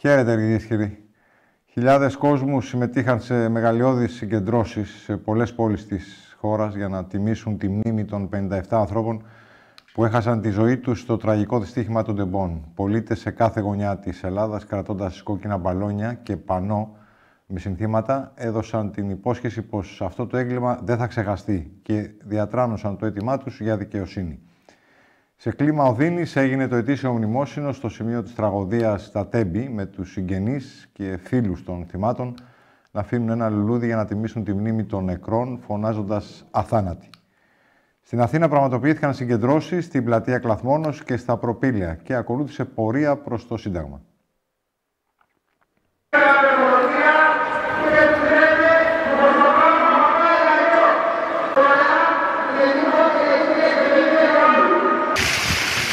Χαίρετε, κυρίες και κύριοι. Χιλιάδες κόσμους συμμετείχαν σε μεγαλειώδεις συγκεντρώσεις σε πολλές πόλεις της χώρας για να τιμήσουν τη μνήμη των 57 ανθρώπων που έχασαν τη ζωή τους στο τραγικό δυστύχημα των Τεμπών. Πολίτες σε κάθε γωνιά της Ελλάδας, κρατώντας κόκκινα μπαλόνια και πανό με συνθήματα, έδωσαν την υπόσχεση πως αυτό το έγκλημα δεν θα ξεχαστεί και διατράνωσαν το αίτημά τους για δικαιοσύνη. Σε κλίμα οδύνης έγινε το ετήσιο μνημόσυνο στο σημείο της τραγωδίας στα Τέμπη με τους συγγενείς και φίλους των θυμάτων να αφήνουν ένα λουλούδι για να τιμήσουν τη μνήμη των νεκρών φωνάζοντας «Αθάνατη». Στην Αθήνα πραγματοποιήθηκαν συγκεντρώσεις στην πλατεία Κλαθμόνος και στα Προπήλαια και ακολούθησε πορεία προς το Σύνταγμα.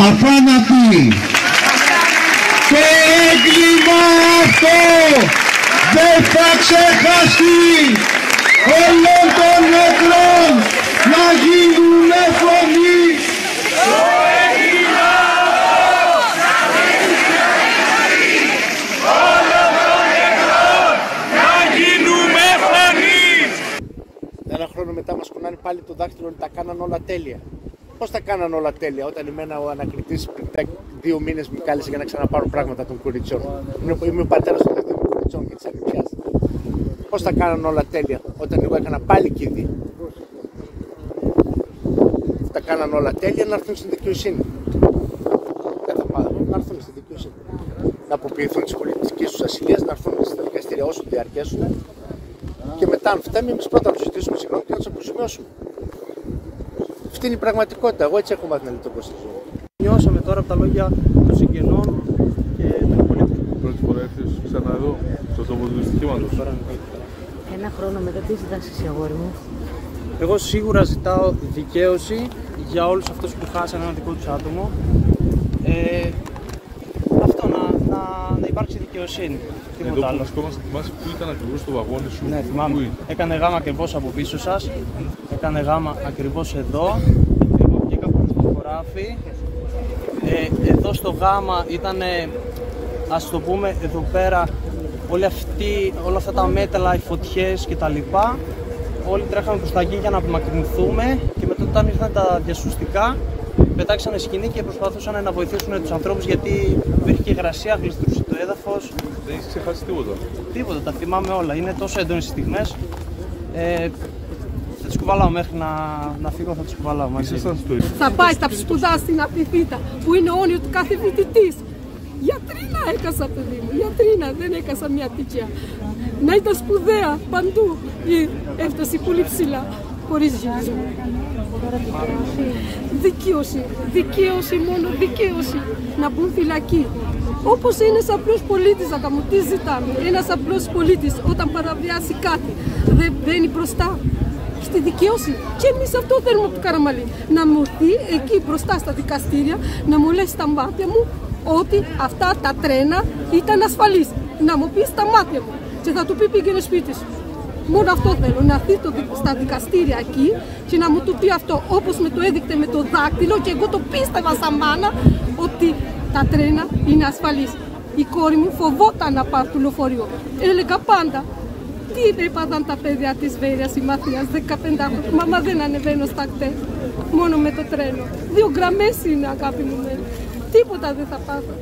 Αθάνατη! Το έγκλημα αυτό δεν θα ξεχαστεί όλων των νεκρών να γίνουν φωνή. Ένα χρόνο μετά μας κουνάνε πάλι το δάχτυλο ότι τα κάναν όλα τέλεια. Πώς τα κάναν όλα τέλεια όταν εμένα ο ανακριτής πριν δύο μήνες με κάλεσε για να ξαναπάρω πράγματα των κοριτσιών. Είμαι, είμαι ο πατέρας των δύο κοριτσιών και της Αγριπιάς. Πώς τα κάναν όλα τέλεια όταν εγώ έκανα πάλι κηδί. Τα κάναν όλα τέλεια να έρθουν στην δικαιοσύνη. Δεν θα πάω, να έρθουν στην δικαιοσύνη. Να αποποιηθούν τις πολιτικές τους ασυλίες, να έρθουν στα δικαστήρια όσο διαρκέσουν και μετά αν φταίμε εμείς πρώτα να τους ζητήσουμε συγγνώμη και να τους αποζημιώσουμε. Αυτή είναι η πραγματικότητα. Εγώ έτσι έχω μάθει να λειτουργώ στη ζωή. Νιώσαμε τώρα από τα λόγια των συγγενών και των υπολείπων. Πρώτη φορά έρθεις ξανά εδώ, στο τόπο του δυστυχήματος. Ένα χρόνο μετά τι ζητάς εσύ αγόρι μου; Εγώ σίγουρα ζητάω δικαίωση για όλους αυτούς που χάσαν ένα δικό τους άτομο. Ε, αυτό, να, να, να υπάρξει δικαιοσύνη. Εδώ Τίποτα που άλλο. βρισκόμαστε, θυμάσαι πού ήταν ακριβώς το βαγόνι σου; Ναι, Πού θυμάμαι. είναι; Έκανε γάμα ακριβώς από πίσω σας. Έκανε γάμα ακριβώς εδώ. Εγώ βγήκα προς το χωράφι. Ε, εδώ στο γάμα ήταν, ας το πούμε, εδώ πέρα όλη αυτή, όλα αυτά τα μέταλλα, οι φωτιές κτλ. Όλοι τρέχαμε προς τα γη για να απομακρυνθούμε και μετά όταν ήρθαν τα διασωστικά πετάξανε σκηνή και προσπαθούσαν να βοηθήσουν τους ανθρώπους γιατί υπήρχε και υγρασία, γλιστρούσε το έδαφος. Δεν έχεις ξεχάσει τίποτα. Τίποτα, τα θυμάμαι όλα. Είναι τόσο έντονες οι στιγμές. Ε, θα τις κουβαλάω μέχρι να, να φύγω, θα τις κουβαλάω μαζί. μου. Ήσασταν στο ίδιο. θα πάει στα σπουδά στην Απιθύτα, που είναι όνειρο του κάθε φοιτητή. Γιατρίνα έκασα, παιδί μου. Γιατρίνα, δεν έκασα μια τυχαία. Να ήταν σπουδαία παντού. Ή Έφτασε πολύ ψηλά, χωρίς γύρισμα. Δικαίωση, δικαίωση μόνο, δικαίωση. Να μπουν φυλακή. Όπως ένα απλός πολίτης, να μου τι ζητάμε; Ένα απλός πολίτης, όταν παραβιάσει κάτι, δεν μπαίνει μπροστά στη δικαίωση. Και εμείς αυτό θέλουμε από το Καραμαλή. Να μου δει εκεί μπροστά στα δικαστήρια, να μου λέει στα μάτια μου ότι αυτά τα τρένα ήταν ασφαλείς. Να μου πεις στα μάτια μου. Και θα του πει πήγαινε σπίτι σου. Μόνο αυτό θέλω, να έρθει το, δι- στα δικαστήρια εκεί και να μου το πει αυτό, όπως με το έδεικτε με το δάκτυλο και εγώ το πίστευα σαν μάνα ότι τα τρένα είναι ασφαλείς. Η κόρη μου φοβόταν να πάρει το λεωφορείο. Έλεγα πάντα, τι έπαθαν τα παιδιά της Βέρειας η Μαθίας, 15 χρόνια. Μαμά δεν ανεβαίνω στα κτέ, μόνο με το τρένο. Δύο γραμμές είναι αγάπη μου μέλη. Τίποτα δεν θα πάθω.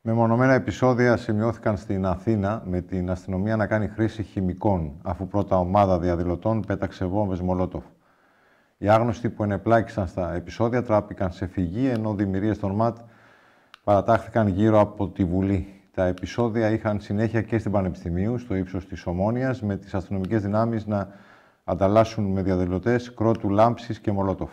Μεμονωμένα επεισόδια σημειώθηκαν στην Αθήνα με την αστυνομία να κάνει χρήση χημικών, αφού πρώτα ομάδα διαδηλωτών πέταξε βόμβες Μολότοφ. Οι άγνωστοι που ενεπλάκησαν στα επεισόδια τράπηκαν σε φυγή, ενώ δημιουργίες των ΜΑΤ παρατάχθηκαν γύρω από τη Βουλή. Τα επεισόδια είχαν συνέχεια και στην Πανεπιστημίου, στο ύψος της Ομόνιας, με τις αστυνομικές δυνάμεις να ανταλλάσσουν με διαδηλωτές κρότου λάμψης και Μολότοφ.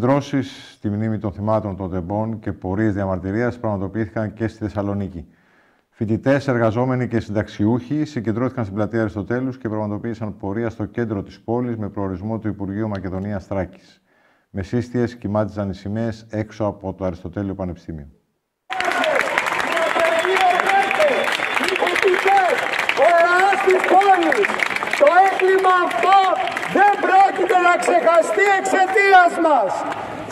Συγκεντρώσεις στη μνήμη των θυμάτων των τεμπών και πορείες διαμαρτυρίας πραγματοποιήθηκαν και στη Θεσσαλονίκη. Φοιτητές, εργαζόμενοι και συνταξιούχοι συγκεντρώθηκαν στην πλατεία Αριστοτέλους και πραγματοποίησαν πορεία στο κέντρο της πόλης με προορισμό του Υπουργείου Μακεδονίας Τράκη. Με σύστιες κοιμάτιζαν οι σημαίες έξω από το Αριστοτέλειο Πανεπιστήμιο. Έγκλημα αυτό δεν πρόκειται να ξεχαστεί εξαιτίας μας.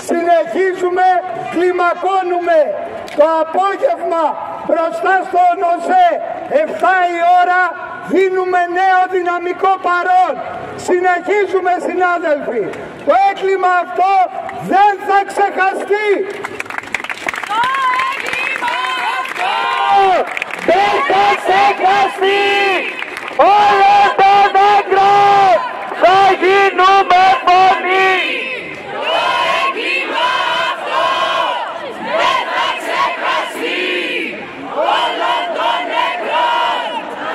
Συνεχίζουμε, κλιμακώνουμε. Το απόγευμα μπροστά στο ΝΟΣΕ, 7 η ώρα, δίνουμε νέο δυναμικό παρόν. Συνεχίζουμε συνάδελφοι. Το έγκλημα αυτό δεν θα ξεχαστεί. Το έγκλημα αυτό δεν θα ξεχαστεί. Όλο το νεκρό θα γίνουμε φωνή. Το έγκλημα αυτό δεν θα ξεχαστεί. Όλο το νεκρό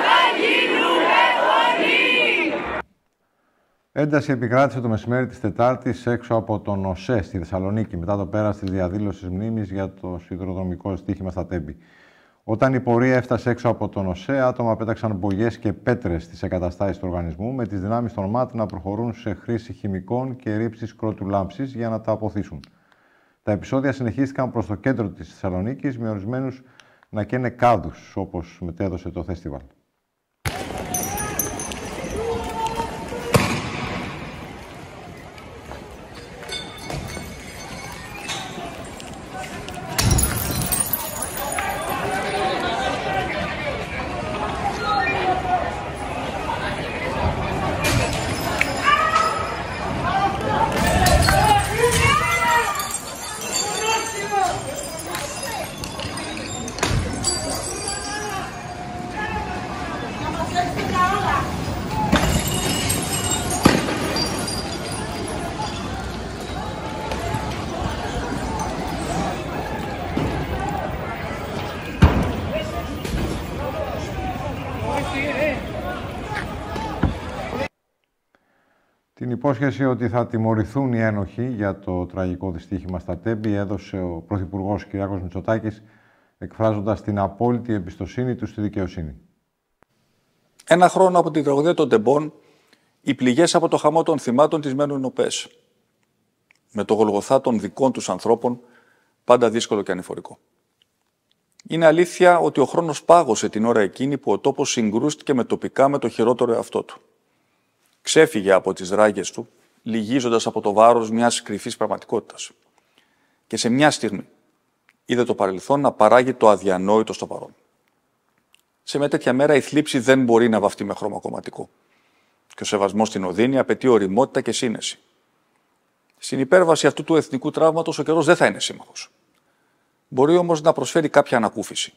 θα γίνουμε φωνή. Ένταση επικράτησε το μεσημέρι της Τετάρτης έξω από τον ΟΣΕ στη Θεσσαλονίκη μετά το πέρα της διαδήλωσης μνήμης για το σιδηροδρομικό στοίχημα στα Τέμπη. Όταν η πορεία έφτασε έξω από τον ΟΣΕ, άτομα πέταξαν μπογιές και πέτρες στις εγκαταστάσεις του οργανισμού, με τις δυνάμεις των ΜΑΤ να προχωρούν σε χρήση χημικών και ρήψης κρότου λάμψης για να τα αποθήσουν. Τα επεισόδια συνεχίστηκαν προς το κέντρο της Θεσσαλονίκης, με ορισμένους να καίνε κάδους, όπως μετέδωσε το φεστιβάλ. Την υπόσχεση ότι θα τιμωρηθούν οι ένοχοι για το τραγικό δυστύχημα στα Τέμπη έδωσε ο Πρωθυπουργός κ. Μητσοτάκης εκφράζοντας την απόλυτη εμπιστοσύνη του στη δικαιοσύνη. Ένα χρόνο από την τραγωδία των Τεμπών, οι πληγές από το χαμό των θυμάτων τις μένουν νοπές. Με το γολγοθά των δικών τους ανθρώπων, πάντα δύσκολο και ανηφορικό. Είναι αλήθεια ότι ο χρόνος πάγωσε την ώρα εκείνη που ο τόπος συγκρούστηκε με τοπικά με το χειρότερο εαυτό του. Ξέφυγε από τις ράγες του, λυγίζοντας από το βάρος μιας κρυφής πραγματικότητας. Και σε μια στιγμή είδε το παρελθόν να παράγει το αδιανόητο στο παρόν. Σε μια τέτοια μέρα η θλίψη δεν μπορεί να βαφτεί με χρώμα κομματικό. Και ο σεβασμός στην οδύνη απαιτεί οριμότητα και σύνεση. Στην υπέρβαση αυτού του εθνικού τραύματος ο καιρός δεν θα είναι σύμμαχος. Μπορεί όμως να προσφέρει κάποια ανακούφιση.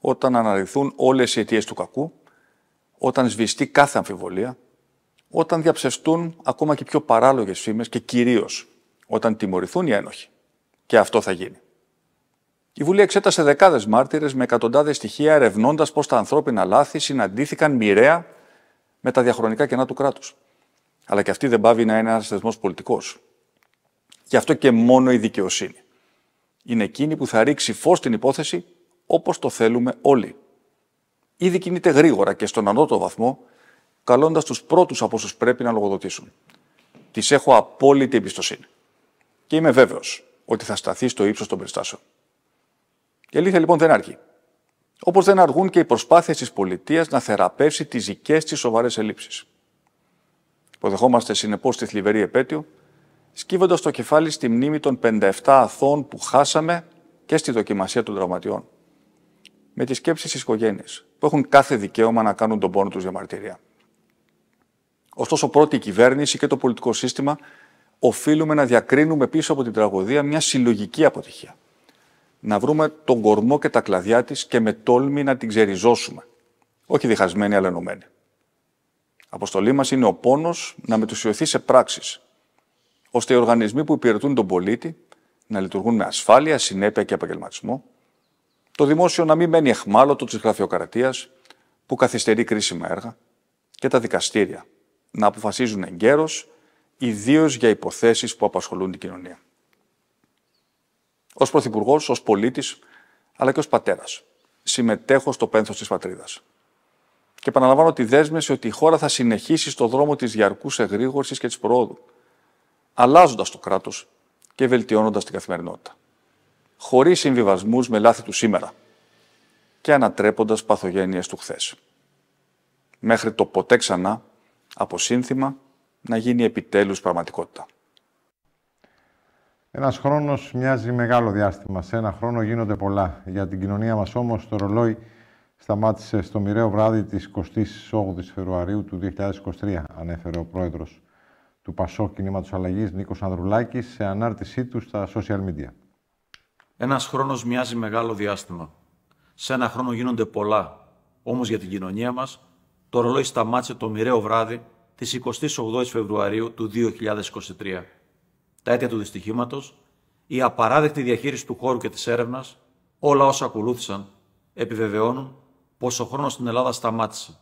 Όταν αναρριθούν όλες οι αιτίες του κακού, όταν σβηστεί κάθε αμφιβολία, όταν διαψευστούν ακόμα και πιο παράλογες φήμες και κυρίως όταν τιμωρηθούν οι ένοχοι. Και αυτό θα γίνει. Η Βουλή εξέτασε δεκάδες μάρτυρες με εκατοντάδες στοιχεία, ερευνώντας πώς τα ανθρώπινα λάθη συναντήθηκαν μοιραία με τα διαχρονικά κενά του κράτους. Αλλά και αυτή δεν πάβει να είναι ένας θεσμός πολιτικός. Γι' αυτό και μόνο η δικαιοσύνη είναι εκείνη που θα ρίξει φως στην υπόθεση όπως το θέλουμε όλοι. Ήδη κινείται γρήγορα και στον ανώτο βαθμό, καλώντας τους πρώτους από όσους πρέπει να λογοδοτήσουν. Της έχω απόλυτη εμπιστοσύνη. Και είμαι βέβαιος ότι θα σταθεί στο ύψος των περιστάσεων. Η αλήθεια λοιπόν δεν αρκεί. Όπως δεν αργούν και οι προσπάθειες της πολιτείας να θεραπεύσει τις δικές της σοβαρές ελλείψεις. Υποδεχόμαστε συνεπώς τη θλιβερή επέτειο, σκύβοντας το κεφάλι στη μνήμη των 57 αθώων που χάσαμε και στη δοκιμασία των τραυματιών. Με τις σκέψεις στι οικογένειε, που έχουν κάθε δικαίωμα να κάνουν τον πόνο τους διαμαρτυρία. Ωστόσο, πρώτη η κυβέρνηση και το πολιτικό σύστημα οφείλουμε να διακρίνουμε πίσω από την τραγωδία μια συλλογική αποτυχία να βρούμε τον κορμό και τα κλαδιά της και με τόλμη να την ξεριζώσουμε. Όχι διχασμένη, αλλά ενωμένη. Αποστολή μας είναι ο πόνος να μετουσιωθεί σε πράξεις, ώστε οι οργανισμοί που υπηρετούν τον πολίτη να λειτουργούν με ασφάλεια, συνέπεια και επαγγελματισμό, το δημόσιο να μην μένει εχμάλωτο της γραφειοκρατίας που καθυστερεί κρίσιμα έργα και τα δικαστήρια να αποφασίζουν εγκαίρως, ιδίως για υποθέσεις που απασχολούν την κοινωνία. Ω Πρωθυπουργός, ως πολίτης, αλλά και ως πατέρας. Συμμετέχω στο πένθος της πατρίδας. Και επαναλαμβάνω τη δέσμευση ότι η χώρα θα συνεχίσει στο δρόμο της διαρκούς εγρήγορσης και της προόδου, αλλάζοντας το κράτος και βελτιώνοντας την καθημερινότητα. Χωρίς συμβιβασμούς με λάθη του σήμερα και ανατρέποντας παθογένειες του χθες. Μέχρι το ποτέ ξανά, από σύνθημα, να γίνει επιτέλους πραγματικότητα. Ένας χρόνος μοιάζει μεγάλο διάστημα. Σε ένα χρόνο γίνονται πολλά. Για την κοινωνία μας όμως, το ρολόι σταμάτησε στο μοιραίο βράδυ της 28η Φεβρουαρίου του 2023, ανέφερε ο πρόεδρος του Πασό Κινήματος Αλλαγής Νίκος Ανδρουλάκης σε ανάρτησή του στα social media. Ένας χρόνος μοιάζει μεγάλο διάστημα. Σε ένα χρόνο γίνονται πολλά. Όμως για την κοινωνία μας, το ρολόι σταμάτησε το μοιραίο βράδυ της 28η Φεβρουαρίου του 2023 τα αίτια του δυστυχήματος, η απαράδεκτη διαχείριση του χώρου και της έρευνας, όλα όσα ακολούθησαν, επιβεβαιώνουν πως ο χρόνος στην Ελλάδα σταμάτησε.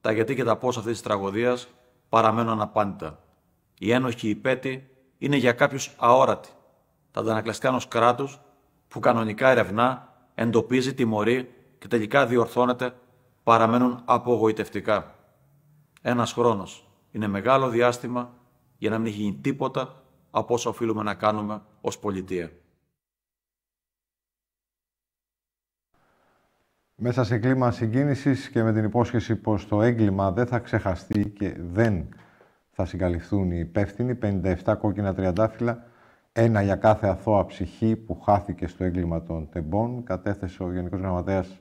Τα γιατί και τα πώς αυτής της τραγωδίας παραμένουν αναπάντητα. Οι ένοχοι υπέτη είναι για κάποιους αόρατοι. Τα αντανακλαστικά ενός κράτους που κανονικά ερευνά, εντοπίζει, τιμωρεί και τελικά διορθώνεται, παραμένουν απογοητευτικά. Ένας χρόνος είναι μεγάλο διάστημα για να μην γίνει τίποτα από όσα οφείλουμε να κάνουμε ως πολιτεία. Μέσα σε κλίμα συγκίνησης και με την υπόσχεση πως το έγκλημα δεν θα ξεχαστεί και δεν θα συγκαλυφθούν οι υπεύθυνοι, 57 κόκκινα τριαντάφυλλα, ένα για κάθε αθώα ψυχή που χάθηκε στο έγκλημα των τεμπών, κατέθεσε ο Γενικός Γραμματέας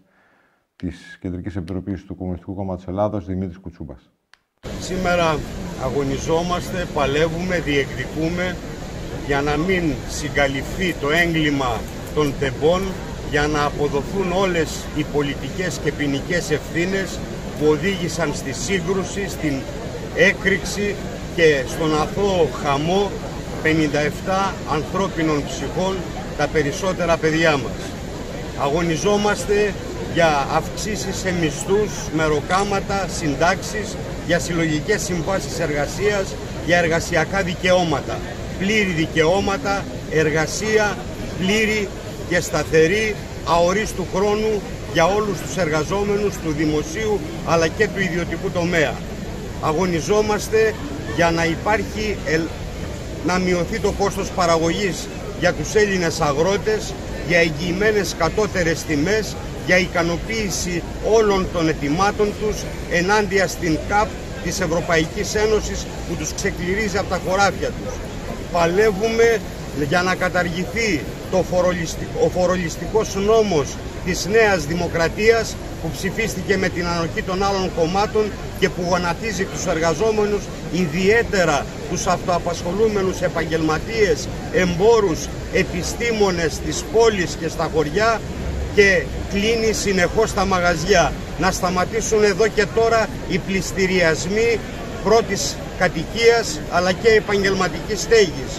της Κεντρικής Επιτροπής του Κομμουνιστικού Κόμματος Ελλάδος, Δημήτρης Κουτσούμπας. Σήμερα αγωνιζόμαστε, παλεύουμε, διεκδικούμε για να μην συγκαλυφθεί το έγκλημα των τεμπών, για να αποδοθούν όλες οι πολιτικές και ποινικές ευθύνες που οδήγησαν στη σύγκρουση, στην έκρηξη και στον αθώο χαμό 57 ανθρώπινων ψυχών, τα περισσότερα παιδιά μας. Αγωνιζόμαστε για αυξήσεις σε μισθούς, μεροκάματα, συντάξεις, για συλλογικές συμβάσεις εργασίας, για εργασιακά δικαιώματα. Πλήρη δικαιώματα, εργασία, πλήρη και σταθερή, αορίστου χρόνου για όλους τους εργαζόμενους του δημοσίου αλλά και του ιδιωτικού τομέα. Αγωνιζόμαστε για να υπάρχει, να μειωθεί το κόστος παραγωγής για τους Έλληνες αγρότες, για εγγυημένες κατώτερες τιμές, για ικανοποίηση όλων των ετοιμάτων τους ενάντια στην ΚΑΠ της Ευρωπαϊκής Ένωσης που τους ξεκληρίζει από τα χωράφια τους. Παλεύουμε για να καταργηθεί το φορολιστικό, ο φορολιστικός νόμος της Νέας Δημοκρατίας που ψηφίστηκε με την ανοχή των άλλων κομμάτων και που γονατίζει τους εργαζόμενους, ιδιαίτερα τους αυτοαπασχολούμενους επαγγελματίες, εμπόρους, επιστήμονες της πόλης και στα χωριά και κλείνει συνεχώς τα μαγαζιά. Να σταματήσουν εδώ και τώρα οι πληστηριασμοί πρώτης κατοικίας αλλά και επαγγελματικής στέγης.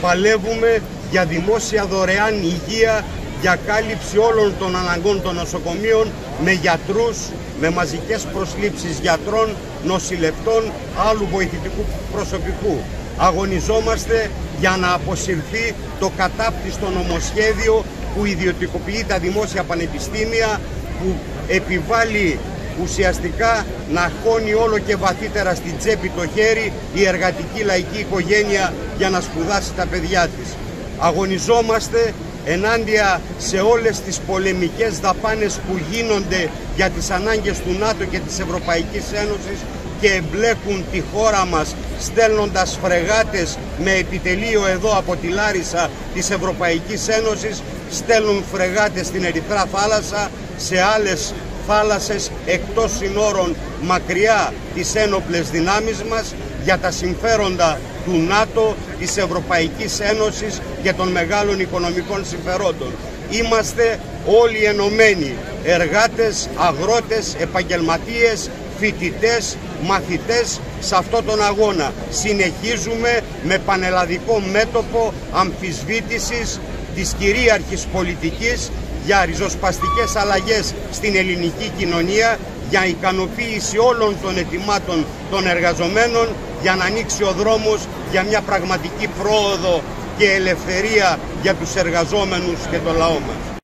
Παλεύουμε για δημόσια δωρεάν υγεία, για κάλυψη όλων των αναγκών των νοσοκομείων με γιατρούς, με μαζικές προσλήψεις γιατρών, νοσηλευτών, άλλου βοηθητικού προσωπικού. Αγωνιζόμαστε για να αποσυρθεί το κατάπτυστο νομοσχέδιο που ιδιωτικοποιεί τα δημόσια πανεπιστήμια, που επιβάλλει ουσιαστικά να χώνει όλο και βαθύτερα στην τσέπη το χέρι η εργατική λαϊκή οικογένεια για να σπουδάσει τα παιδιά της. Αγωνιζόμαστε ενάντια σε όλες τις πολεμικές δαπάνες που γίνονται για τις ανάγκες του ΝΑΤΟ και της Ευρωπαϊκής Ένωσης και εμπλέκουν τη χώρα μας στέλνοντας φρεγάτες με επιτελείο εδώ από τη Λάρισα της Ευρωπαϊκής Ένωσης στέλνουν φρεγάτες στην Ερυθρά θάλασσα σε άλλες θάλασσες εκτός συνόρων μακριά τις ένοπλες δυνάμεις μας για τα συμφέροντα του ΝΑΤΟ, της Ευρωπαϊκής Ένωσης και των μεγάλων οικονομικών συμφερόντων. Είμαστε όλοι ενωμένοι, εργάτες, αγρότες, επαγγελματίες, φοιτητές, μαθητές σε αυτόν τον αγώνα. Συνεχίζουμε με πανελλαδικό μέτωπο αμφισβήτησης της κυρίαρχης πολιτικής για ριζοσπαστικές αλλαγές στην ελληνική κοινωνία, για ικανοποίηση όλων των ετοιμάτων των εργαζομένων, για να ανοίξει ο δρόμος για μια πραγματική πρόοδο και ελευθερία για τους εργαζόμενους και το λαό μας.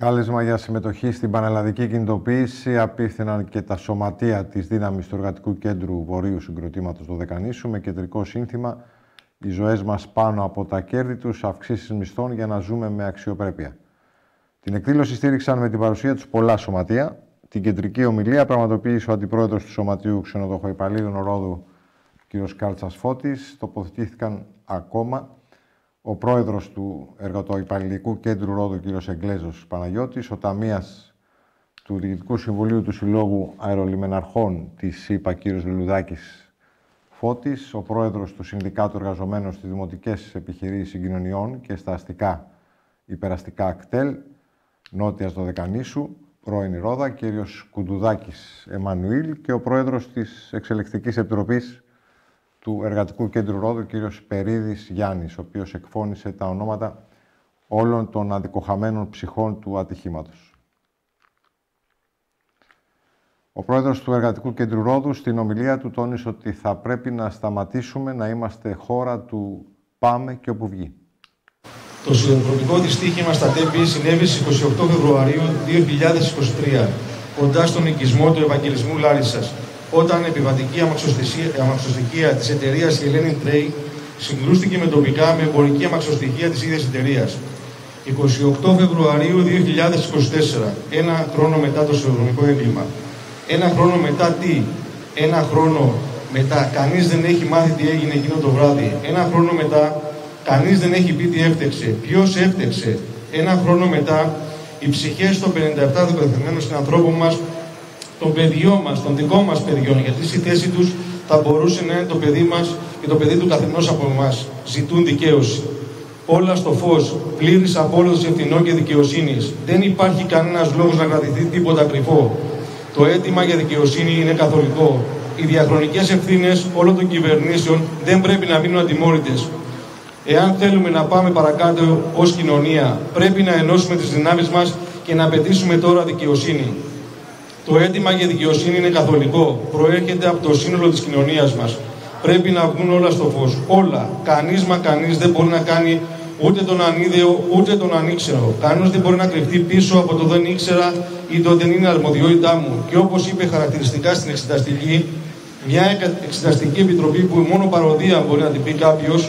Κάλεσμα για συμμετοχή στην πανελλαδική κινητοποίηση απίθυναν και τα σωματεία της δύναμης του Εργατικού Κέντρου Βορείου Συγκροτήματος του Δεκανήσου με κεντρικό σύνθημα «Οι ζωές μας πάνω από τα κέρδη τους, αυξήσεις μισθών για να ζούμε με αξιοπρέπεια». Την εκδήλωση στήριξαν με την παρουσία τους πολλά σωματεία. Την κεντρική ομιλία πραγματοποίησε ο Αντιπρόεδρος του Σωματείου Ξενοδοχοϊπαλλήλων Ρόδου, κ. Κάλτσας Φώτης. Τοποθετήθηκαν ακόμα ο πρόεδρος του Εργατοϊπαλληλικού Κέντρου Ρόδου, κ. Εγκλέζος Παναγιώτης, ο ταμείας του Διοικητικού Συμβουλίου του Συλλόγου Αερολιμεναρχών της ΣΥΠΑ, κ. Λουλουδάκης Φώτης, ο πρόεδρος του Συνδικάτου Εργαζομένων στις Δημοτικές Επιχειρήσεις Συγκοινωνιών και στα αστικά υπεραστικά κτέλ Νότιας Δωδεκανήσου, πρώην Ρόδα, κ. Κουντουδάκης Εμμανουήλ και ο πρόεδρος της Εξελεκτικής Επιτροπής του Εργατικού Κέντρου Ρόδου, κ. Περίδης Γιάννης, ο οποίος εκφώνησε τα ονόματα όλων των αδικοχαμένων ψυχών του ατυχήματος. Ο πρόεδρος του Εργατικού Κέντρου Ρόδου στην ομιλία του τόνισε ότι θα πρέπει να σταματήσουμε να είμαστε χώρα του «πάμε και όπου βγει». Το συνδρομικό δυστύχημα στα ΤΕΠΗ συνέβη στις 28 Φεβρουαρίου 2023, κοντά στον οικισμό του Ευαγγελισμού Λάρισσας, όταν η επιβατική αμαξοστοιχεία της εταιρείας Hellenic Trade συγκρούστηκε με τοπικά με εμπορική αμαξοστοιχεία της ίδιας εταιρείας. 28 Φεβρουαρίου 2024, ένα χρόνο μετά το συνδρομικό έγκλημα. Ένα χρόνο μετά τι, ένα χρόνο μετά, κανείς δεν έχει μάθει τι έγινε εκείνο το βράδυ. Ένα χρόνο μετά, κανείς δεν έχει πει τι έφτεξε. Ποιος έφτεξε; Ένα χρόνο μετά, οι ψυχές των 57 δικαιωθημένων συνανθρώπων μας των παιδιών μας, των δικών μας παιδιών, γιατί στη θέση τους θα μπορούσε να είναι το παιδί μας και το παιδί του καθενός από εμάς. Ζητούν δικαίωση. Όλα στο φως, πλήρης απόλυση ευθυνών και δικαιοσύνης. Δεν υπάρχει κανένας λόγος να κρατηθεί τίποτα κρυφό. Το αίτημα για δικαιοσύνη είναι καθολικό. Οι διαχρονικές ευθύνες όλων των κυβερνήσεων δεν πρέπει να μείνουν αντιμόρυτες. Εάν θέλουμε να πάμε παρακάτω ως κοινωνία, πρέπει να ενώσουμε τις δυνάμεις μας και να απαιτήσουμε τώρα δικαιοσύνη. Το αίτημα για δικαιοσύνη είναι καθολικό. Προέρχεται από το σύνολο της κοινωνίας μας. Πρέπει να βγουν όλα στο φως. Όλα. Κανείς μα κανείς δεν μπορεί να κάνει ούτε τον ανίδεο ούτε τον ανήξερο. Κανείς δεν μπορεί να κρυφτεί πίσω από το δεν ήξερα ή το δεν είναι αρμοδιότητά μου. Και όπως είπε χαρακτηριστικά στην εξεταστική, μια εξεταστική επιτροπή που μόνο παροδία μπορεί να την πει κάποιος,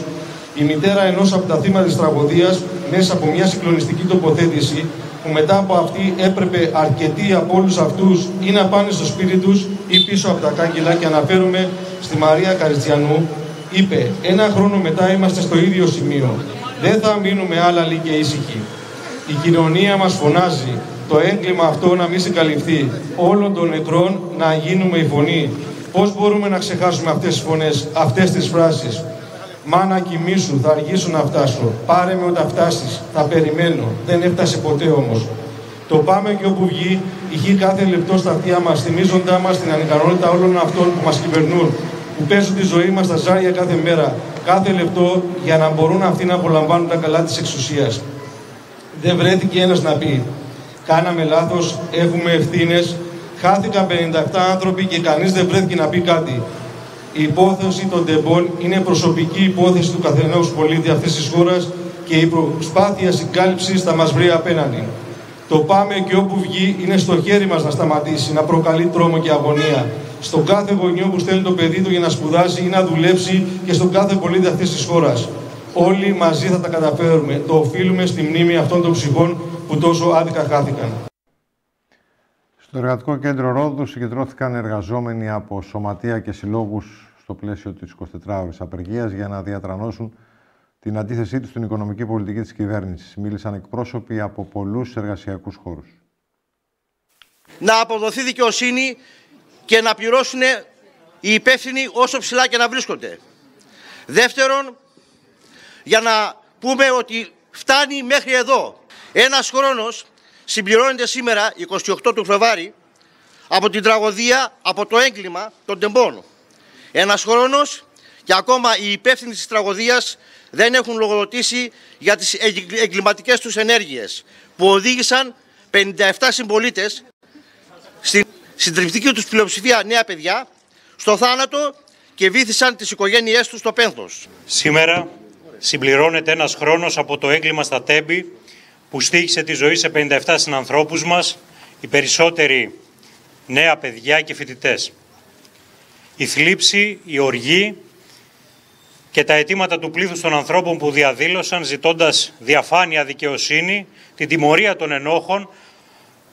η μητέρα ενός από τα θύματα της τραγωδίας, μέσα από μια συγκλονιστική τοποθέτηση, που μετά από αυτή έπρεπε αρκετοί από όλους αυτούς ή να πάνε στο σπίτι τους ή πίσω από τα κάγκελα και αναφέρομαι στη Μαρία Καριστιανού, είπε ένα χρόνο μετά είμαστε στο ίδιο σημείο. Δεν θα μείνουμε άλλαλοι και ήσυχοι. Η κοινωνία μας φωνάζει το έγκλημα αυτό να μην συγκαλυφθεί. Όλων των νεκρών να γίνουμε η φωνή. Πώς μπορούμε να ξεχάσουμε αυτές τις φωνές, αυτές τις φράσεις; Μάνα κοιμήσου, θα αργήσω να φτάσω. Πάρε με όταν φτάσεις. Θα περιμένω. Δεν έφτασε ποτέ όμως. Το πάμε και όπου βγει, ηχεί κάθε λεπτό στα αυτιά μας, θυμίζοντά μας την ανικανότητα όλων αυτών που μας κυβερνούν, που παίζουν τη ζωή μας στα ζάρια κάθε μέρα, κάθε λεπτό, για να μπορούν αυτοί να απολαμβάνουν τα καλά της εξουσίας. Δεν βρέθηκε ένας να πει: Κάναμε λάθος, έχουμε ευθύνες, χάθηκαν 57 άνθρωποι και κανείς δεν βρέθηκε να πει κάτι. Η υπόθεση των τεμπών είναι προσωπική υπόθεση του καθενός πολίτη αυτής της χώρας και η προσπάθεια συγκάλυψης θα μας βρει απέναντι. Το πάμε και όπου βγει είναι στο χέρι μας να σταματήσει, να προκαλεί τρόμο και αγωνία. Στον κάθε γονιό που στέλνει το παιδί του για να σπουδάσει ή να δουλέψει και στον κάθε πολίτη αυτής της χώρας. Όλοι μαζί θα τα καταφέρουμε. Το οφείλουμε στη μνήμη αυτών των ψυχών που τόσο άδικα χάθηκαν. Στο Εργατικό Κέντρο Ρόδου συγκεντρώθηκαν εργαζόμενοι από σωματεία και συλλόγους στο πλαίσιο της 24ωρης απεργίας για να διατρανώσουν την αντίθεσή τους στην οικονομική πολιτική της κυβέρνησης. Μίλησαν εκπρόσωποι από πολλούς εργασιακούς χώρους. Να αποδοθεί δικαιοσύνη και να πληρώσουν οι υπεύθυνοι όσο ψηλά και να βρίσκονται. Δεύτερον, για να πούμε ότι φτάνει μέχρι εδώ. Ένας χρόνος συμπληρώνεται σήμερα, 28 του Φεβάρι, από την τραγωδία, από το έγκλημα των τεμπών. Ένας χρόνος και ακόμα οι υπεύθυνοι της τραγωδίας δεν έχουν λογοδοτήσει για τις εγκληματικές τους ενέργειες που οδήγησαν 57 συμπολίτες στην συντριπτική τους πλειοψηφία νέα παιδιά στο θάνατο και βήθησαν τις οικογένειές τους στο πένθος. Σήμερα Συμπληρώνεται ένας χρόνος από το έγκλημα στα Τέμπη που στήχησε τη ζωή σε 57 συνανθρώπους μας, οι περισσότεροι νέα παιδιά και φοιτητές. Η θλίψη, η οργή και τα αιτήματα του πλήθους των ανθρώπων που διαδήλωσαν ζητώντας διαφάνεια δικαιοσύνη, την τιμωρία των ενόχων,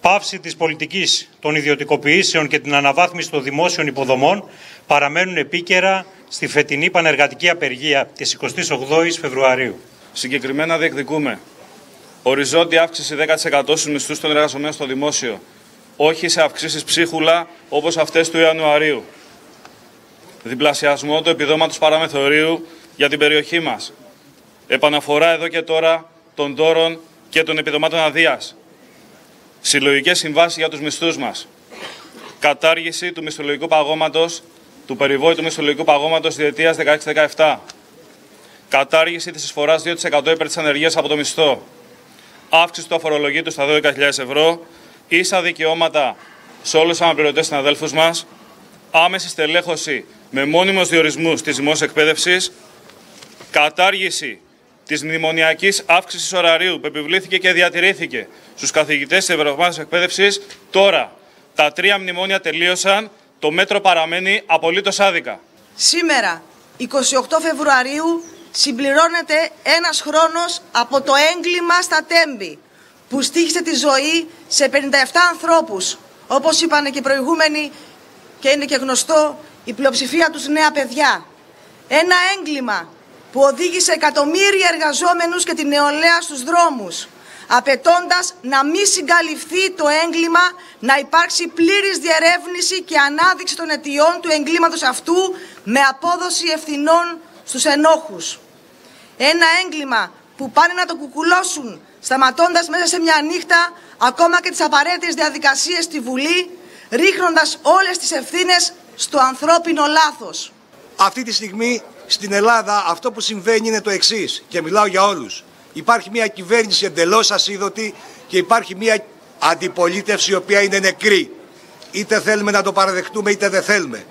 πάυση της πολιτικής των ιδιωτικοποιήσεων και την αναβάθμιση των δημόσιων υποδομών παραμένουν επίκαιρα στη φετινή πανεργατική απεργία της 28ης Φεβρουαρίου. Συγκεκριμένα διεκδικούμε οριζόντια αύξηση 10% στους μισθούς των εργαζομένων στο δημόσιο, όχι σε αυξήσεις ψίχουλα όπως αυτές του Ιανουαρίου. Διπλασιασμό του επιδόματος παραμεθορίου για την περιοχή μας. Επαναφορά εδώ και τώρα των δώρων και των επιδομάτων αδείας. Συλλογικές συμβάσεις για τους μισθούς μας. Κατάργηση του μισθολογικού παγώματος, του περιβόητου μισθολογικού παγώματος διετίας 16-17. Κατάργηση της εισφοράς 2% υπέρ της ανεργίας από το μισθό. Αύξηση του αφορολογήτου στα 12.000 ευρώ. Ίσα δικαιώματα σε όλους τους αναπληρωτές συναδέλφους μας. Άμεση στελέχωση με μόνιμους διορισμούς της δημόσιας εκπαίδευσης. Κατάργηση της μνημονιακής αύξησης ωραρίου που επιβλήθηκε και διατηρήθηκε στους καθηγητές της Ευρωπαϊκής Εκπαίδευσης. Τώρα, τα τρία μνημόνια τελείωσαν, το μέτρο παραμένει απολύτως άδικα. Σήμερα, 28 Φεβρουαρίου, συμπληρώνεται ένας χρόνος από το έγκλημα στα Τέμπη, που στήχησε τη ζωή σε 57 ανθρώπους. Όπως είπαν και οι προηγούμενοι και είναι και γνωστό, η πλειοψηφία τους νέα παιδιά. Ένα έγκλημα που οδήγησε εκατομμύρια εργαζόμενους και την νεολαία στους δρόμους, απαιτώντας να μη συγκαλυφθεί το έγκλημα, να υπάρξει πλήρης διερεύνηση και ανάδειξη των αιτιών του εγκλήματος αυτού με απόδοση ευθυνών στους ενόχους. Ένα έγκλημα που πάνε να το κουκουλώσουν, σταματώντας μέσα σε μια νύχτα ακόμα και τις απαραίτητες διαδικασίες στη Βουλή, ρίχνοντας όλες τις ευθύνες στο ανθρώπινο λάθος. Αυτή τη στιγμή στην Ελλάδα αυτό που συμβαίνει είναι το εξής και μιλάω για όλους. Υπάρχει μια κυβέρνηση εντελώς ασίδωτη και υπάρχει μια αντιπολίτευση η οποία είναι νεκρή. Είτε θέλουμε να το παραδεχτούμε είτε δεν θέλουμε.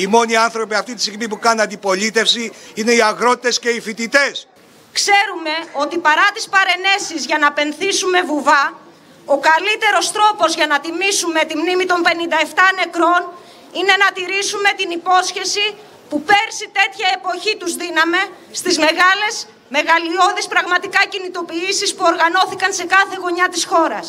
Οι μόνοι άνθρωποι αυτή τη στιγμή που κάνουν αντιπολίτευση είναι οι αγρότες και οι φοιτητές. Ξέρουμε ότι παρά τις παρενέσεις για να πενθήσουμε βουβά, ο καλύτερος τρόπος για να τιμήσουμε τη μνήμη των 57 νεκρών είναι να τηρήσουμε την υπόσχεση που πέρσι τέτοια εποχή τους δίναμε στις μεγάλες, μεγαλειώδεις πραγματικά κινητοποιήσεις που οργανώθηκαν σε κάθε γωνιά της χώρας.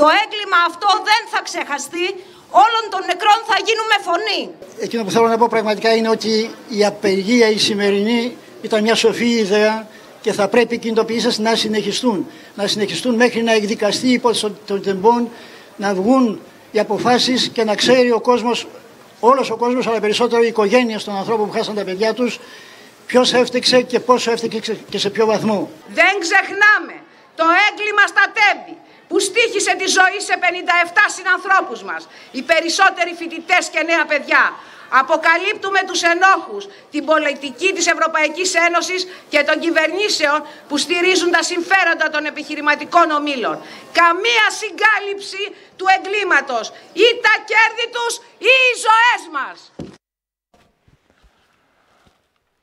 Το έγκλημα αυτό δεν θα ξεχαστεί, όλων των νεκρών θα γίνουμε φωνή. Εκείνο που θέλω να πω πραγματικά είναι ότι η απεργία η σημερινή ήταν μια σοφή ιδέα και θα πρέπει οι κινητοποιήσεις να συνεχιστούν. Να συνεχιστούν μέχρι να εκδικαστεί υπό των τεμπών, να βγουν οι αποφάσεις και να ξέρει ο κόσμος όλος ο κόσμος, αλλά περισσότερο οι οικογένειες των ανθρώπων που χάσαν τα παιδιά τους, ποιος έφτεξε και πόσο έφτεξε και σε ποιο βαθμό. Δεν ξεχνάμε το έγκλημα στα τέμπη που στήχησε τη ζωή σε 57 συνανθρώπους μας, οι περισσότεροι φοιτητές και νέα παιδιά. Αποκαλύπτουμε τους ενόχους, την πολιτική της Ευρωπαϊκής Ένωσης και των κυβερνήσεων που στηρίζουν τα συμφέροντα των επιχειρηματικών ομίλων. Καμία συγκάλυψη του εγκλήματος, ή τα κέρδη τους ή οι ζωές μας.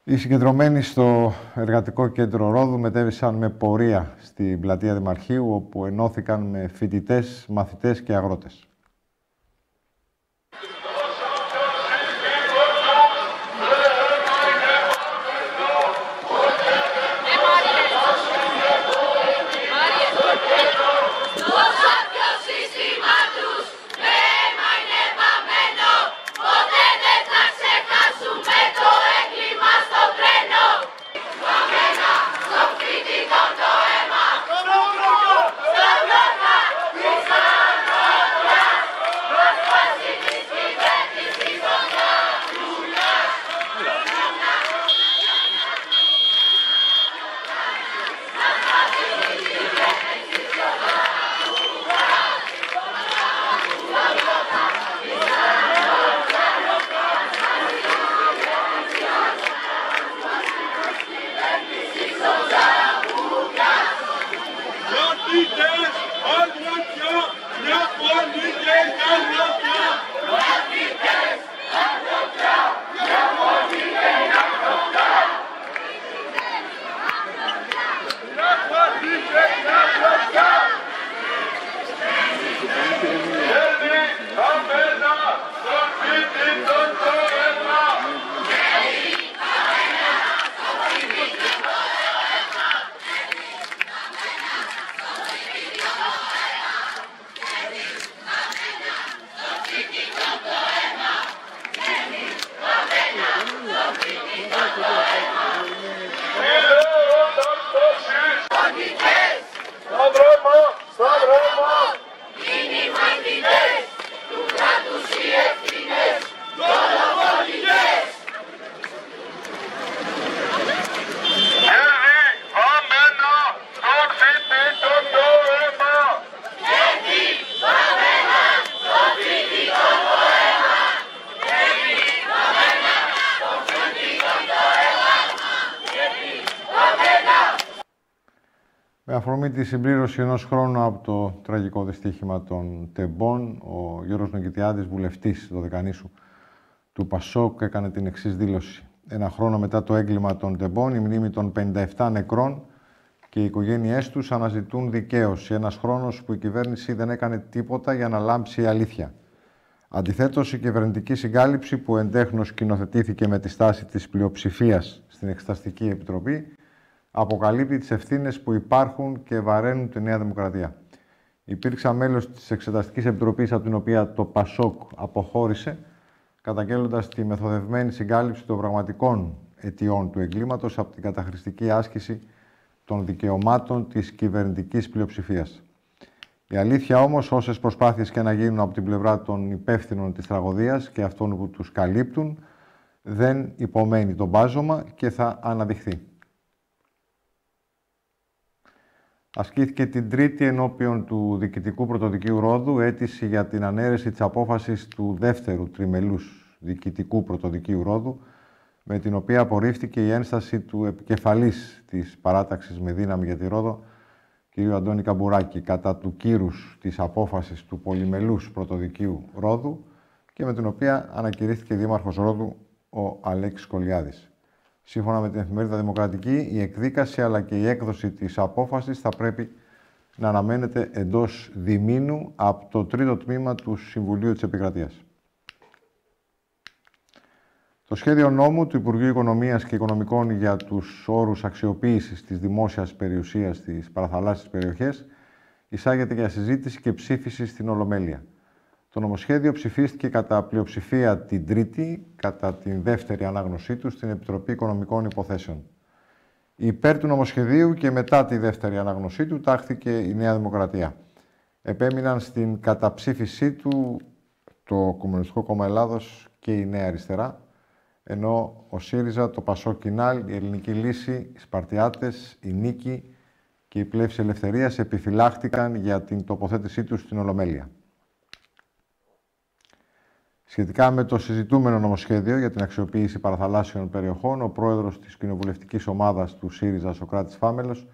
Οι συγκεντρωμένοι στο εργατικό κέντρο Ρόδου μετέβησαν με πορεία στην πλατεία Δημαρχείου, όπου ενώθηκαν με φοιτητές, μαθητές και αγρότες. Τη συμπλήρωση ενός χρόνου από το τραγικό δυστύχημα των Τεμπών, ο Γιώργος Νικητιάδης, βουλευτής Δωδεκανήσου του Πασόκ, έκανε την εξής δήλωση. Ένα χρόνο μετά το έγκλημα των Τεμπών, η μνήμη των 57 νεκρών και οι οικογένειές τους αναζητούν δικαίωση. Ένας χρόνος που η κυβέρνηση δεν έκανε τίποτα για να λάμψει η αλήθεια. Αντιθέτως, η κυβερνητική συγκάλυψη που εντέχνως κοινοθετήθηκε με τη στάση της πλειοψηφίας στην Εξεταστική Επιτροπή αποκαλύπτει τις ευθύνες που υπάρχουν και βαραίνουν τη Νέα Δημοκρατία. Υπήρξα μέλος της Εξεταστικής Επιτροπής από την οποία το ΠΑΣΟΚ αποχώρησε, καταγγέλλοντας τη μεθοδευμένη συγκάλυψη των πραγματικών αιτιών του εγκλήματος από την καταχρηστική άσκηση των δικαιωμάτων της κυβερνητικής πλειοψηφίας. Η αλήθεια όμως, όσες προσπάθειες και να γίνουν από την πλευρά των υπεύθυνων της τραγωδίας και αυτών που τους καλύπτουν, δεν υπομένει το μπάζωμα και θα αναδειχθεί. Ασκήθηκε την τρίτη ενώπιον του Διοικητικού Πρωτοδικείου Ρόδου αίτηση για την ανέρεση της απόφασης του δεύτερου τριμελούς Διοικητικού Πρωτοδικείου Ρόδου, με την οποία απορρίφθηκε η ένσταση του επικεφαλής της παράταξης με δύναμη για τη Ρόδο, κ. Αντώνη Καμπουράκη, κατά του κύρους της απόφασης του πολυμελούς Πρωτοδικείου Ρόδου και με την οποία ανακηρύχθηκε δήμαρχος Ρόδου ο Αλέξης Κολιάδης. Σύμφωνα με την εφημερίδα Δημοκρατική, η εκδίκαση αλλά και η έκδοση της απόφασης θα πρέπει να αναμένεται εντός διμήνου από το τρίτο τμήμα του Συμβουλίου της Επικρατείας. Το σχέδιο νόμου του Υπουργείου Οικονομίας και Οικονομικών για τους όρους αξιοποίησης της δημόσιας περιουσίας στις παραθαλάσσιες περιοχές εισάγεται για συζήτηση και ψήφιση στην Ολομέλεια. Το νομοσχέδιο ψηφίστηκε κατά πλειοψηφία την Τρίτη, κατά την δεύτερη ανάγνωσή του, στην Επιτροπή Οικονομικών Υποθέσεων. Υπέρ του νομοσχεδίου και μετά τη δεύτερη ανάγνωσή του τάχθηκε η Νέα Δημοκρατία. Επέμειναν στην καταψήφισή του το Κομμουνιστικό Κόμμα Ελλάδος και η Νέα Αριστερά, ενώ ο ΣΥΡΙΖΑ, το Πασό Κινάλ, η Ελληνική Λύση, οι Σπαρτιάτες, η Νίκη και η Πλεύση Ελευθερίας επιφυλάχτηκαν για την τοποθέτησή τους στην Ολομέλεια. Σχετικά με το συζητούμενο νομοσχέδιο για την αξιοποίηση παραθαλάσσιων περιοχών, ο πρόεδρος της κοινοβουλευτικής ομάδας του ΣΥΡΙΖΑ, Σοκράτης Φάμελος,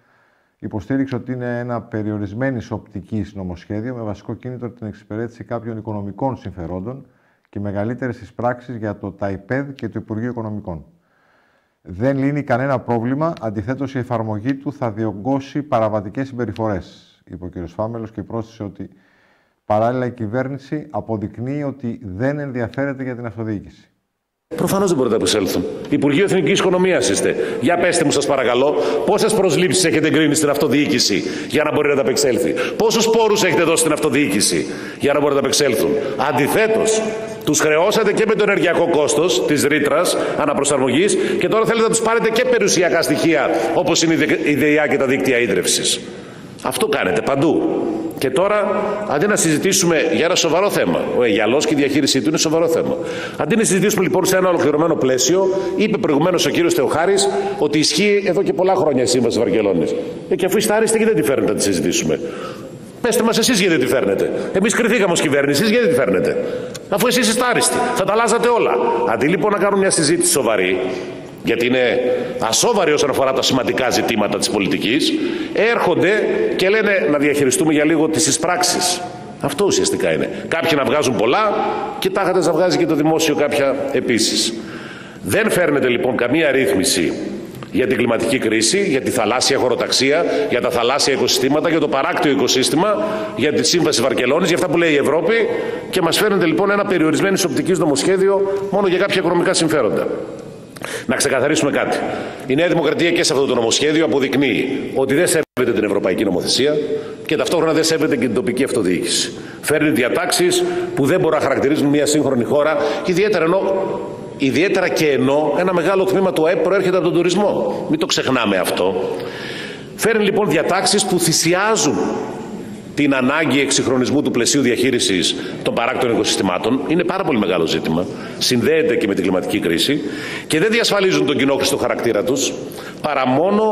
υποστήριξε ότι είναι ένα περιορισμένης οπτικής νομοσχέδιο με βασικό κίνητρο την εξυπηρέτηση κάποιων οικονομικών συμφερόντων και μεγαλύτερες εισπράξεις για το ΤΑΙΠΕΔ και το Υπουργείο Οικονομικών. Δεν λύνει κανένα πρόβλημα, αντιθέτως η εφαρμογή του θα διωγγώσει παραβατικές συμπεριφορές, είπε ο κ. Φάμελος και πρόσθεσε ότι Παράλληλα, η κυβέρνηση αποδεικνύει ότι δεν ενδιαφέρεται για την αυτοδιοίκηση. Προφανώς δεν μπορείτε να απεξέλθουν. Υπουργείο Εθνικής Οικονομίας είστε. Για πέστε μου, σας παρακαλώ, πόσες προσλήψεις έχετε εγκρίνει στην αυτοδιοίκηση για να μπορεί να τα απεξέλθει. Πόσους πόρους έχετε δώσει στην αυτοδιοίκηση για να μπορεί να τα απεξέλθουν; Αντιθέτως, τους χρεώσατε και με το ενεργειακό κόστος της ρήτρας αναπροσαρμογής και τώρα θέλετε να τους πάρετε και περιουσιακά στοιχεία όπως είναι η ΔΕΙΑ και τα δίκτυα ίδρυυσης. Αυτό κάνετε παντού. Και τώρα, αντί να συζητήσουμε για ένα σοβαρό θέμα, ο Αιγιαλός και η διαχείρισή του είναι σοβαρό θέμα. Αντί να συζητήσουμε λοιπόν σε ένα ολοκληρωμένο πλαίσιο, είπε προηγουμένως ο κύριος Θεοχάρης ότι ισχύει εδώ και πολλά χρόνια η Σύμβαση Βαρκελόνης. Ε, και αφού είστε άριστοι, γιατί δεν τη φέρνετε να τη συζητήσουμε; Πετε μας εσείς γιατί τη φέρνετε. Εμείς κρυθήκαμε ως κυβέρνηση, γιατί τη φέρνετε; Αφού εσείς είστε άριστοι, θα τα αλλάζατε όλα. Αντί λοιπόν να κάνουμε μια συζήτηση σοβαρή, γιατί είναι ασόβαροι όσον αφορά τα σημαντικά ζητήματα της πολιτικής, έρχονται και λένε να διαχειριστούμε για λίγο τις εισπράξεις. Αυτό ουσιαστικά είναι. Κάποιοι να βγάζουν πολλά και τάχατε να βγάζει και το δημόσιο κάποια επίσης. Δεν φέρνεται λοιπόν καμία ρύθμιση για την κλιματική κρίση, για τη θαλάσσια χωροταξία, για τα θαλάσσια οικοσυστήματα, για το παράκτιο οικοσύστημα, για τη Σύμβαση Βαρκελόνης, για αυτά που λέει η Ευρώπη και μας φέρνεται λοιπόν ένα περιορισμένο οπτικής νομοσχέδιο μόνο για κάποια οικονομικά συμφέροντα. Να ξεκαθαρίσουμε κάτι. Η Νέα Δημοκρατία και σε αυτό το νομοσχέδιο αποδεικνύει ότι δεν σέβεται την ευρωπαϊκή νομοθεσία και ταυτόχρονα δεν σέβεται και την τοπική αυτοδιοίκηση. Φέρνει διατάξεις που δεν μπορούν να χαρακτηρίζουν μια σύγχρονη χώρα, ιδιαίτερα ενώ Ιδιαίτερα και ενώ ένα μεγάλο τμήμα του ΑΕΠ προέρχεται από τον τουρισμό. Μην το ξεχνάμε αυτό. Φέρνει λοιπόν διατάξεις που θυσιάζουν την ανάγκη εξυγχρονισμού του πλαισίου διαχείρισης των παράκτων οικοσυστημάτων είναι πάρα πολύ μεγάλο ζήτημα. Συνδέεται και με την κλιματική κρίση και δεν διασφαλίζουν τον κοινόχρηστο χαρακτήρα τους παρά μόνο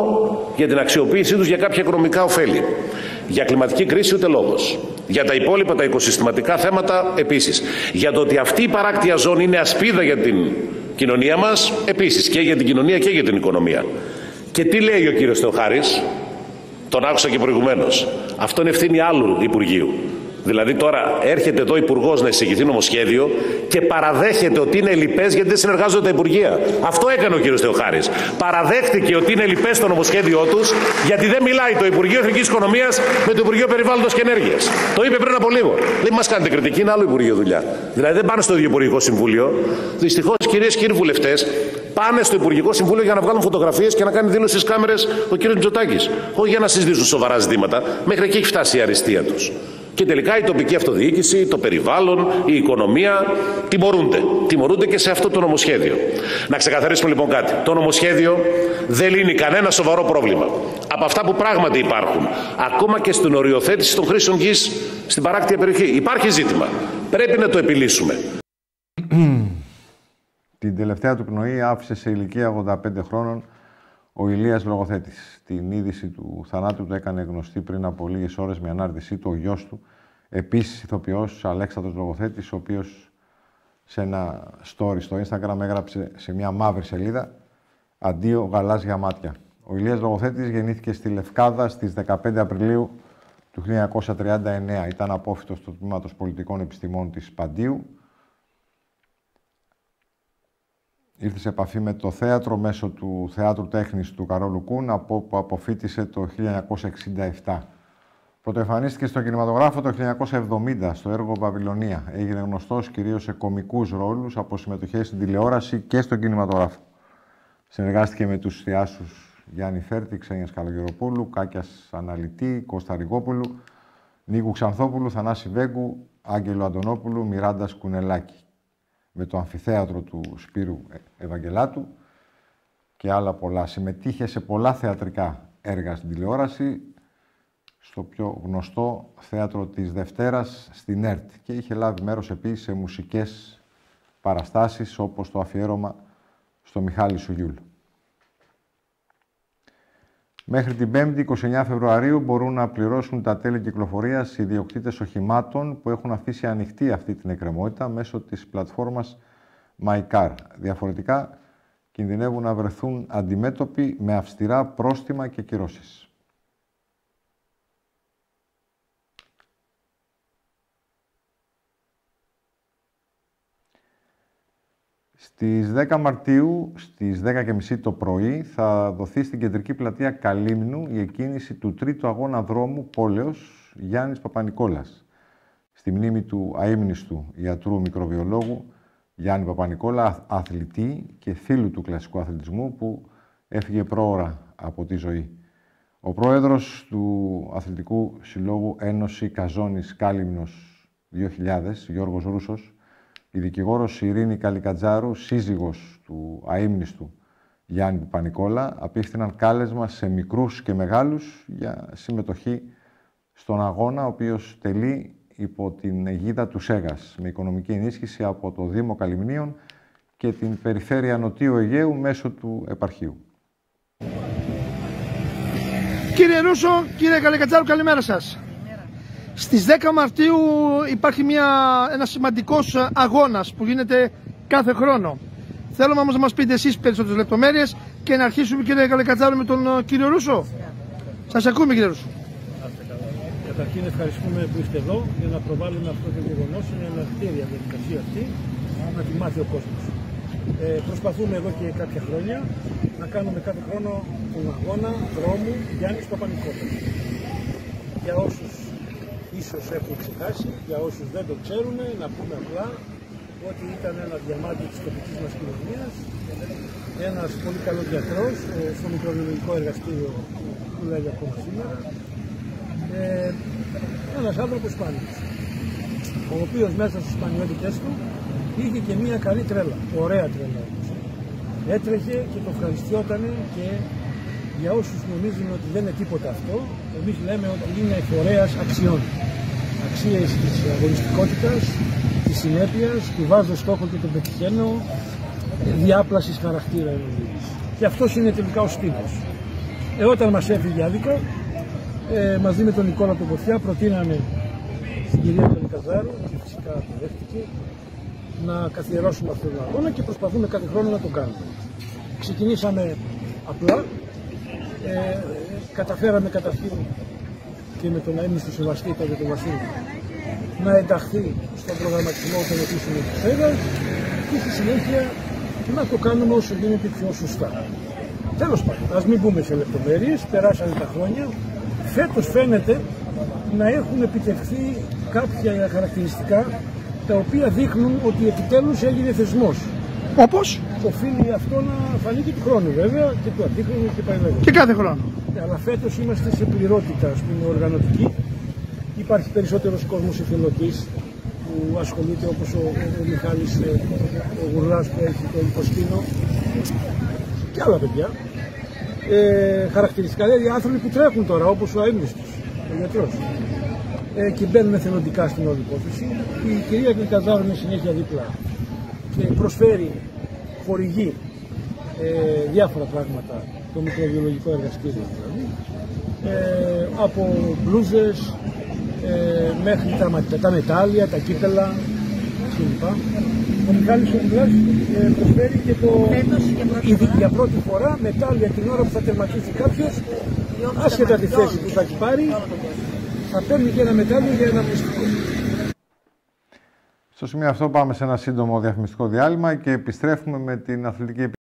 για την αξιοποίησή τους για κάποια οικονομικά ωφέλη. Για κλιματική κρίση ούτε λόγος. Για τα υπόλοιπα τα οικοσυστηματικά θέματα επίσης. Για το ότι αυτή η παράκτια ζώνη είναι ασπίδα για την κοινωνία μας επίσης. Και για την κοινωνία και για την οικονομία. Και τι λέει ο κύριος Θεοχάρης, Τον άκουσα και προηγουμένως. Αυτό είναι ευθύνη άλλου Υπουργείου. Δηλαδή τώρα έρχεται εδώ υπουργός να εισηγηθεί νομοσχέδιο και παραδέχεται ότι είναι λοιπέ γιατί δεν συνεργάζονται τα Υπουργεία. Αυτό έκανε ο κ. Θεοχάρης. Παραδέχτηκε ότι είναι λοιπέ το νομοσχέδιό τους γιατί δεν μιλάει το Υπουργείο Εθνικής Οικονομίας με το Υπουργείο Περιβάλλοντος και Ενέργειας. Το είπε πριν από λίγο. Δεν μας κάνετε κριτική, είναι άλλο Υπουργείο δουλειά. Δηλαδή δεν πάνε στο ίδιο Υπουργικό Συμβούλιο. Δυστυχώς, κυρίες και κύριοι βουλευτές, πάνε στο Υπουργικό Συμβούλιο για να βγάλουν φωτογραφίες και να κάνει δήλωση στις κάμερες ο κ. Μητσοτάκη. Όχι για να συζητήσουν σοβαρά ζητήματα. Μέχρι εκεί έχει φτάσει η αριστεία τους. Και τελικά η τοπική αυτοδιοίκηση, το περιβάλλον, η οικονομία τιμωρούνται. Τιμωρούνται και σε αυτό το νομοσχέδιο. Να ξεκαθαρίσουμε λοιπόν κάτι. Το νομοσχέδιο δεν λύνει κανένα σοβαρό πρόβλημα. Από αυτά που πράγματι υπάρχουν, ακόμα και στην οριοθέτηση των χρήσεων γης στην παράκτια περιοχή, υπάρχει ζήτημα. Πρέπει να το επιλύσουμε. Την τελευταία του πνοή άφησε σε ηλικία 85 χρόνων ο Ηλίας Λογοθέτης. Την είδηση του θανάτου του έκανε γνωστή πριν από λίγες ώρες με ανάρτησή του ο γιος του, επίσης ηθοποιός Αλέξανδρος Λογοθέτης, ο οποίος σε ένα story στο Instagram έγραψε σε μια μαύρη σελίδα «Αντίο γαλάζια μάτια». Ο Ηλίας Λογοθέτης γεννήθηκε στη Λευκάδα στις 15 Απριλίου του 1939. Ήταν απόφυτος του Τμήματος Πολιτικών Επιστημών της Παντίου ήρθε σε επαφή με το θέατρο μέσω του Θεάτρου Τέχνης του Καρόλου Κούν, από όπου αποφύτησε το 1967. Πρωτοεμφανίστηκε στο κινηματογράφο το 1970 στο έργο Βαβυλωνία. Έγινε γνωστός κυρίως σε κομικούς ρόλους από συμμετοχές στην τηλεόραση και στον κινηματογράφο. Συνεργάστηκε με τους θεάσους Γιάννη Φέρτη, Ξένιας Καλογεροπούλου, Κάκιας Αναλυτή, Κώστα Ριγόπουλου, Νίκου Ξανθόπουλου, Θανάση Βέγκου, Άγγελο Αντωνόπουλου, Μιράντας Κουνελάκη με το αμφιθέατρο του Σπύρου Ευαγγελάτου και άλλα πολλά. Συμμετείχε σε πολλά θεατρικά έργα στην τηλεόραση, στο πιο γνωστό θέατρο της Δευτέρας στην ΕΡΤ και είχε λάβει μέρος επίσης σε μουσικές παραστάσεις όπως το αφιέρωμα στο Μιχάλη Σουγιούλ. Μέχρι την 5η 29 Φεβρουαρίου μπορούν να πληρώσουν τα τέλη κυκλοφορίας οι ιδιοκτήτες οχημάτων που έχουν αφήσει ανοιχτή αυτή την εκκρεμότητα μέσω της πλατφόρμας MyCar. Διαφορετικά, κινδυνεύουν να βρεθούν αντιμέτωποι με αυστηρά πρόστιμα και κυρώσεις. Στις 10 Μαρτίου, στις 10.30 το πρωί, θα δοθεί στην κεντρική πλατεία Καλύμνου η εκκίνηση του τρίτου αγώνα δρόμου πόλεως Γιάννης Παπανικόλας. Στη μνήμη του αείμνηστου ιατρού μικροβιολόγου Γιάννη Παπανικόλα, αθλητή και φίλου του κλασικού αθλητισμού που έφυγε πρόωρα από τη ζωή. Ο πρόεδρος του Αθλητικού Συλλόγου Ένωση Καζόνης Κάλυμνος 2000, Γιώργος Ρούσος, η δικηγόρος Ειρήνη Καλικατζάρου, σύζυγος του αείμνηστου Γιάννη Πανικόλα, απίφθηναν κάλεσμα σε μικρούς και μεγάλους για συμμετοχή στον αγώνα, ο οποίος τελεί υπό την αιγίδα του ΣΕΓΑΣ, με οικονομική ενίσχυση από το Δήμο Καλυμνίων και την Περιφέρεια Νοτίου Αιγαίου μέσω του επαρχείου. Κύριε Ρούσο, κύριε Καλικατζάρου, καλημέρα σας. Στις 10 Μαρτίου υπάρχει μια, ένας σημαντικός αγώνας που γίνεται κάθε χρόνο. Θέλω όμως να μας πείτε εσείς περισσότερες λεπτομέρειες και να αρχίσουμε κύριε Καλεκατζάρου με τον ε, κύριο Ρούσο. Σας ακούμε κύριε Ρούσο. Καταρχήν ευχαριστούμε που είστε εδώ για να προβάλλουμε αυτό το γεγονός. Είναι ένα κτίρια διαδικασία αυτή να τη μάθει ο κόσμος. Ε, προσπαθούμε εδώ και κάποια χρόνια να κάνουμε κάθε χρόνο τον αγώνα δρόμου Γιάννης Παπανικόπουλος. Για όσους ίσως έχουν ξεχάσει, για όσους δεν το ξέρουν, να πούμε απλά ότι ήταν ένα διαμάτι της τοπικής μας κοινωνίας, ένας πολύ καλός γιατρός ε, στο μικροβιολογικό εργαστήριο που λέει ακόμα σήμερα, ε, ένας άνθρωπος σπάνιος, ο οποίος μέσα στις σπανιότητες του είχε και μια καλή τρέλα, ωραία τρέλα όμως. Έτρεχε και το ευχαριστιότανε και για όσους νομίζουν ότι δεν είναι τίποτα αυτό, εμείς λέμε ότι είναι φορέας αξιών αξίες της αγωνιστικότητας, της συνέπειας, του βάζω στόχο και τον πετυχαίνω, διάπλασης χαρακτήρα ενωδίας. Και αυτός είναι τελικά ο στίχος. Ε, όταν μας έφυγε άδικα, ε, μαζί με τον Νικόλα τον Κοφιά προτείναμε στην κυρία Καλικαζάρου και φυσικά το δέχτηκε να καθιερώσουμε αυτόν τον αγώνα και προσπαθούμε κάθε χρόνο να το κάνουμε. Ξεκινήσαμε απλά, ε, καταφέραμε καταρχήν και με τον αίμνηστο σεβαστή για τον Βασίλη να ενταχθεί στον προγραμματισμό των επίσημων της ΕΓΑΣ και στη συνέχεια να το κάνουμε όσο γίνεται πιο σωστά. Τέλος πάντων, ας μην μπούμε σε λεπτομέρειες, περάσανε τα χρόνια. Φέτος φαίνεται να έχουν επιτευχθεί κάποια χαρακτηριστικά τα οποία δείχνουν ότι επιτέλους έγινε θεσμός. Όπως; Οφείλει αυτό να φανεί και του χρόνου βέβαια και του αντίχρονου και πάει λέγοντας. Και κάθε χρόνο. Ναι, αλλά φέτος είμαστε σε πληρότητα ας πούμε, οργανωτική. Υπάρχει περισσότερος κόσμος εθελοντής που ασχολείται όπως ο, ο Μιχάλης ε, ο Γουρλάς που έχει το υποσκήνο και άλλα παιδιά. Ε, χαρακτηριστικά δηλαδή άνθρωποι που τρέχουν τώρα όπως ο αείμνηστος, ο γιατρός ε, και μπαίνουν εθελοντικά στην όλη υπόθεση. Η κυρία Γλυκαζάρου είναι συνέχεια δίπλα και προσφέρει, χορηγεί ε, διάφορα πράγματα το μικροβιολογικό εργαστήριο δηλαδή, ε, από μπλούζες ε, μέχρι τα, ματ- τα μετάλλια, τα κύπελα κλπ. Ο Μιχάλης ο Μιλάς, ε, προσφέρει και το ήδη για πρώτη φορά μετάλλια την ώρα που θα τερματίσει κάποιος άσχετα τη θέση που θα έχει πάρει θα παίρνει και ένα μετάλλιο για ένα μυστικό. Στο σημείο αυτό πάμε σε ένα σύντομο διαφημιστικό διάλειμμα και επιστρέφουμε με την αθλητική